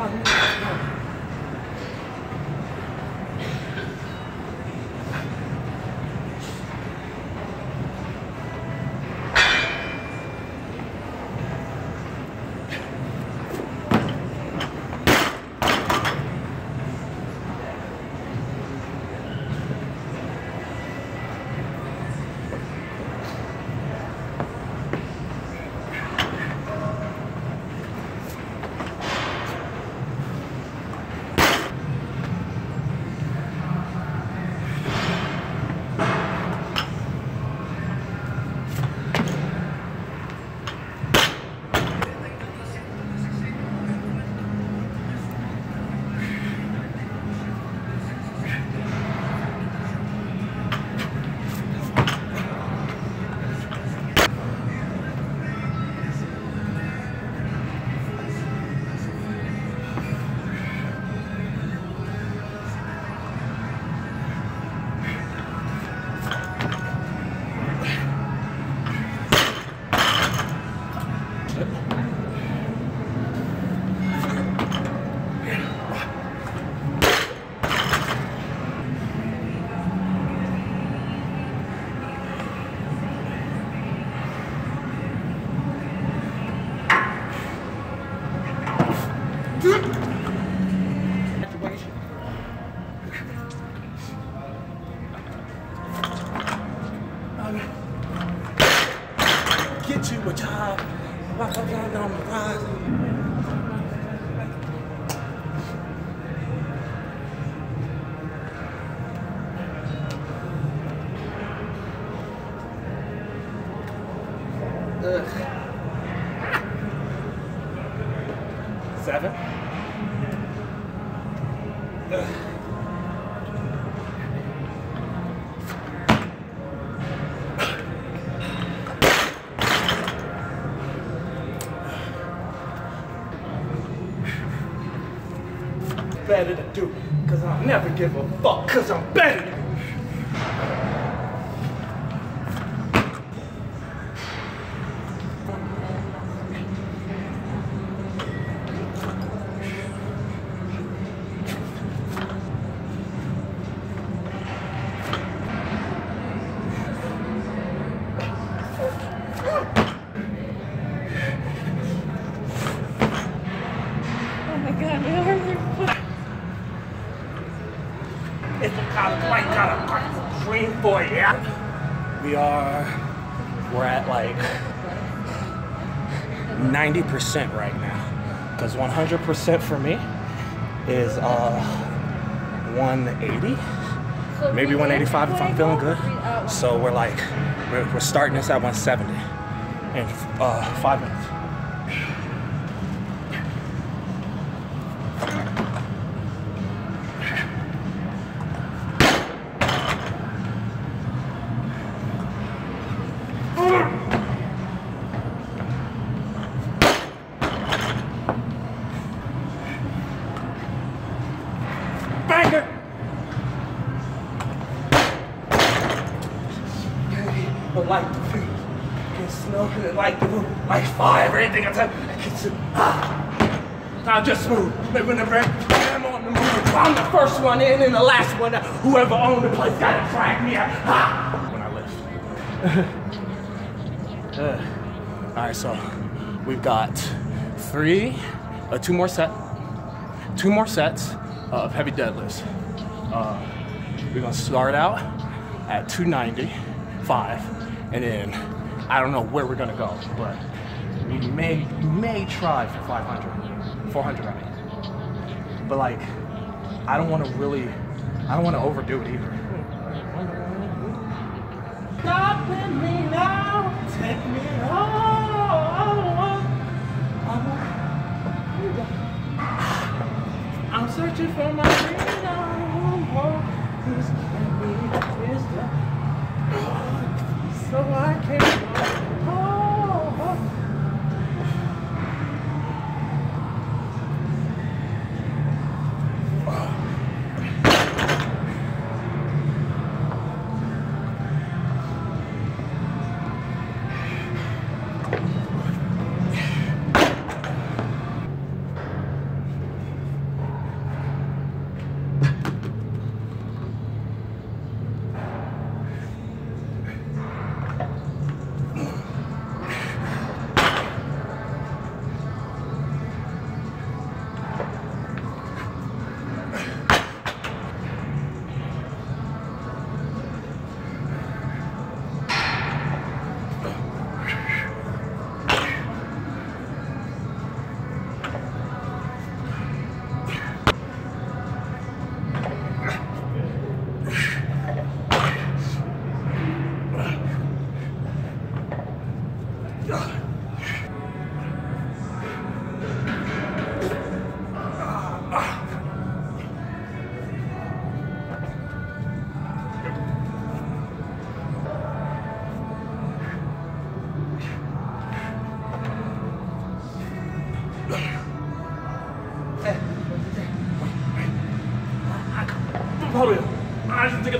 Okay. with y'all. Why y'all the rise? Seven? Better to do, cause I'll never give a fuck, cause I'm better than you. Oh my god, my arms are It's a kind of white kind dream for you. We are, we're at like 90% right now. Because 100% for me is uh 180, So maybe 185 if I'm feeling good. So we're like, we're, we're starting this at 170 in uh, five minutes. But like the feet, can smell like the like fire, everything I touch, I can see. Ah. I just smooth. But whenever I'm on the move, I'm the first one in and the last one out. Whoever owned the place gotta track me out. Ah. When I lift. Uh, all right, so we've got three, uh, two more set, two more sets of heavy deadlifts. Uh, we're gonna start out at 295, and then I don't know where we're gonna go, but we may may try for 500, 400 I mean. But like, I don't want to really, I don't want to overdo it either. Stopping me now, take me home.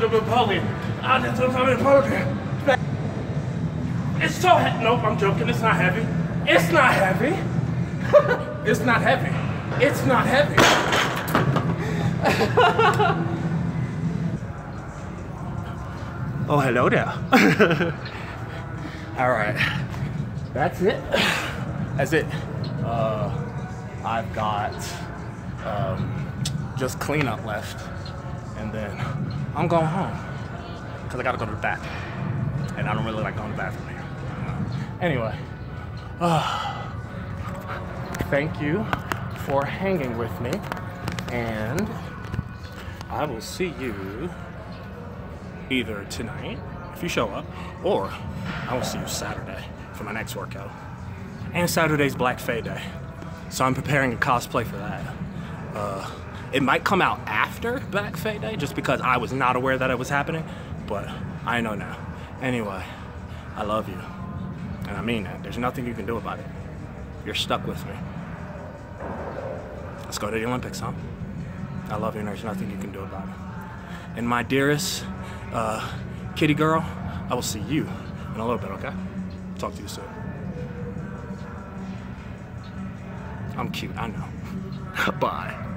It's a Napoleon. I just it's a Napoleon. It's so heavy. Nope, I'm joking. It's not heavy. It's not heavy. it's not heavy. It's not heavy. oh, hello there. All right. That's it. That's it. Uh, I've got um, just cleanup left, and then I'm going home because I gotta go to the bathroom, and I don't really like going to the bathroom here. Anyway, uh, thank you for hanging with me, and I will see you either tonight if you show up, or I will see you Saturday for my next workout. And Saturday's Black Fae Day. So I'm preparing a cosplay for that. Uh, it might come out after Black Fae Day just because I was not aware that it was happening, but I know now. Anyway, I love you. And I mean that. There's nothing you can do about it. You're stuck with me. Let's go to the Olympics, huh? I love you and there's nothing you can do about it. And my dearest uh, kitty girl, I will see you in a little bit, okay? Talk to you soon. I'm cute, I know. Bye.